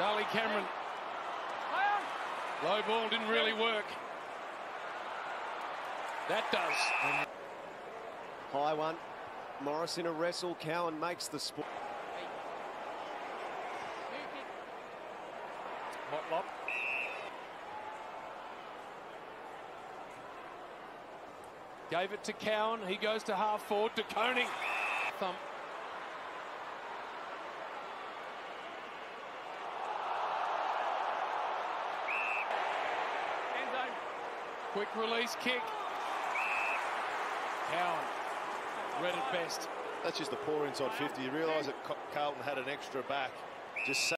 Charlie Cameron. Low ball didn't really work. That does. High one. Morris in a wrestle. Cowan makes the sport. Motlop. Gave it to Cowan. He goes to half forward to Koning. Thump. Quick release kick. Cowan. Read it best. That's just the poor inside 50. You realise that Carlton had an extra back. Just